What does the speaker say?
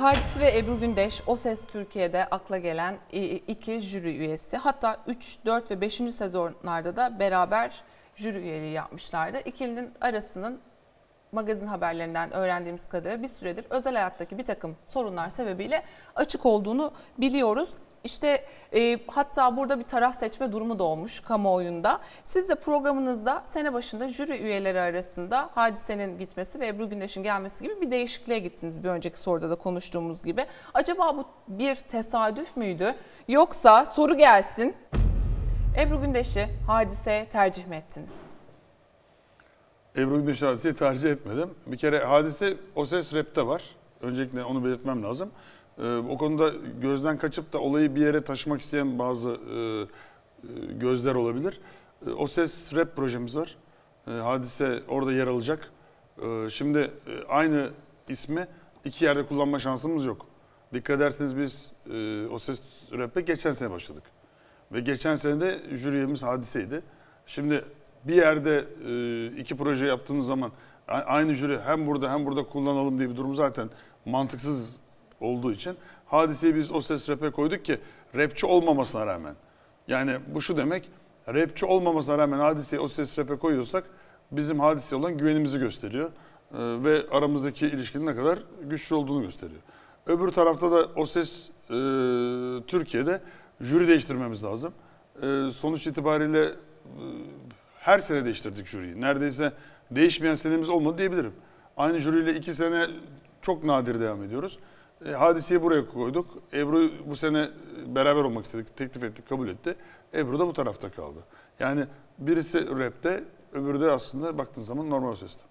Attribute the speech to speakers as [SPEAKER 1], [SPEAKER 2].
[SPEAKER 1] Hadis ve Ebru Gündeş O Ses Türkiye'de akla gelen iki jüri üyesi. Hatta 3, 4 ve 5. sezonlarda da beraber jüri üyeliği yapmışlardı. İkilinin arasının magazin haberlerinden öğrendiğimiz kadarıyla bir süredir özel hayattaki bir takım sorunlar sebebiyle açık olduğunu biliyoruz. İşte e, hatta burada bir taraf seçme durumu da olmuş kamuoyunda. Siz de programınızda sene başında jüri üyeleri arasında Hadise'nin gitmesi ve Ebru Gündeş'in gelmesi gibi bir değişikliğe gittiniz bir önceki soruda da konuştuğumuz gibi. Acaba bu bir tesadüf müydü? Yoksa soru gelsin. Ebru Gündeş'i Hadise tercih mi ettiniz?
[SPEAKER 2] Ebru Gündeş hadiseyi tercih etmedim. Bir kere hadise o ses rapte var. Öncelikle onu belirtmem lazım. Ee, o konuda gözden kaçıp da olayı bir yere taşımak isteyen bazı e, e, gözler olabilir. E, o ses rap projemiz var. E, hadise orada yer alacak. E, şimdi e, aynı ismi iki yerde kullanma şansımız yok. Dikkat ederseniz biz e, o ses rap'e geçen sene başladık. Ve geçen sene de jüri üyemiz hadiseydi. Şimdi bir yerde e, iki proje yaptığınız zaman aynı jüri hem burada hem burada kullanalım diye bir durum zaten mantıksız olduğu için hadiseyi biz o ses rap'e koyduk ki rapçi olmamasına rağmen. Yani bu şu demek rapçi olmamasına rağmen hadiseyi o ses rap'e koyuyorsak bizim hadise olan güvenimizi gösteriyor. E, ve aramızdaki ilişkinin ne kadar güçlü olduğunu gösteriyor. Öbür tarafta da o ses e, Türkiye'de jüri değiştirmemiz lazım. E, sonuç itibariyle e, her sene değiştirdik jüriyi. Neredeyse değişmeyen senemiz olmadı diyebilirim. Aynı jüriyle iki sene çok nadir devam ediyoruz. E, hadiseyi buraya koyduk. Ebru bu sene beraber olmak istedik. Teklif ettik, kabul etti. Ebru da bu tarafta kaldı. Yani birisi rapte, öbürü de aslında baktığın zaman normal seste.